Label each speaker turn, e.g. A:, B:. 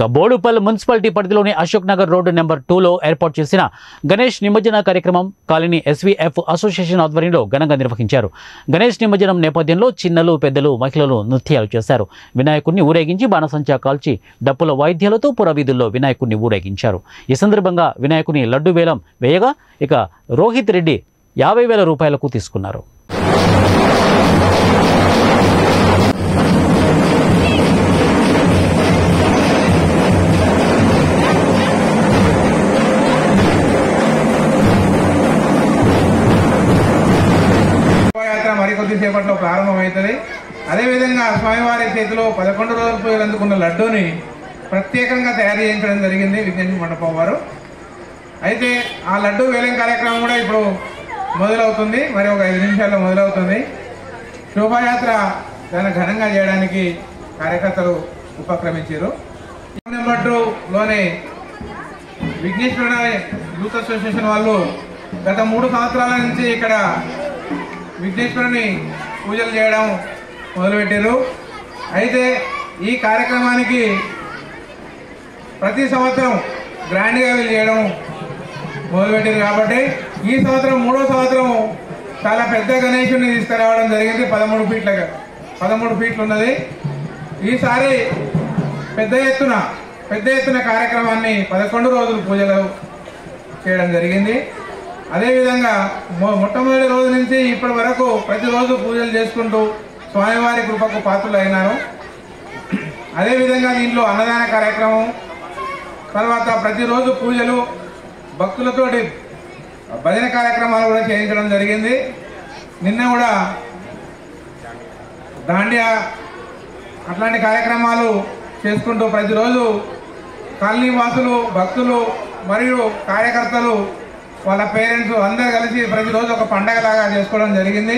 A: Boduppal Boduppal municipality పరిధిలోని Ashok Nagar road number టూలో ఏర్పాటు చేసిన గణేష్ నిమజ్జన కార్యక్రమం కాలనీ ఎస్వీఎఫ్ అసోసియేషన్ ఆధ్వర్యంలో ఘనంగా నిర్వహించారు. గణేష్ నిమజ్జనం నేపథ్యంలో చిన్నలు పెద్దలు మహిళలు నృత్యాలు చేశారు. వినాయకుడిని ఊరేగించి బాణసంచా కాల్చి డప్పుల వాయిద్యాలతో పురవీధుల్లో వినాయకుడిని ఊరేగించారు. ఈ సందర్భంగా వినాయకుని లడ్డు వేలం వేయగా ఇక రోహిత్ రెడ్డి యాభై వేల రూపాయలకు తీసుకున్నారు.
B: సేపట్లో ప్రారంభమవుతుంది అదేవిధంగా స్వామివారి చేతిలో పదకొండు రోజుల పూజలు అందుకున్న లడ్డూని ప్రత్యేకంగా తయారు చేయించడం జరిగింది విజ్ఞాన మండపం వారు. అయితే ఆ లడ్డూ వేలం కార్యక్రమం కూడా ఇప్పుడు మొదలవుతుంది. మరి ఒక ఐదు నిమిషాల్లో మొదలవుతుంది. శోభాయాత్ర దాన్ని ఘనంగా చేయడానికి కార్యకర్తలు ఉపక్రమించారు. నెంబర్ విఘ్నేశ్వర యూత్ అసోసియేషన్ వాళ్ళు గత మూడు సంవత్సరాల నుంచి ఇక్కడ విఘ్నేశ్వరుని పూజలు చేయడం మొదలుపెట్టారు. అయితే ఈ కార్యక్రమానికి ప్రతి సంవత్సరం గ్రాండ్గా వీళ్ళు చేయడం మొదలుపెట్టారు కాబట్టి ఈ సంవత్సరం మూడో సంవత్సరం చాలా పెద్ద గణేశుని తీసుకురావడం జరిగింది పదమూడు ఫీట్ల పదమూడు ఫీట్లు ఉన్నది. ఈసారి పెద్ద ఎత్తున పెద్ద ఎత్తున కార్యక్రమాన్ని పదకొండు రోజులు పూజలు చేయడం జరిగింది. అదేవిధంగా మొ- మొట్టమొదటి రోజు నుంచి ఇప్పటి వరకు ప్రతిరోజు పూజలు చేసుకుంటూ స్వామివారి కృపకు పాత్రలు అయినారు అదేవిధంగా దీంట్లో అన్నదాన కార్యక్రమం తర్వాత ప్రతిరోజు పూజలు భక్తులతోటి భజన కార్యక్రమాలు కూడా చేయించడం జరిగింది. నిన్న కూడా దాండియా అట్లాంటి కార్యక్రమాలు చేసుకుంటూ ప్రతిరోజు కాలనీ వాసులు భక్తులు మరియు కార్యకర్తలు వాళ్ళ పేరెంట్స్ అందరు కలిసి ప్రతిరోజు ఒక పండగలాగా చేసుకోవడం జరిగింది.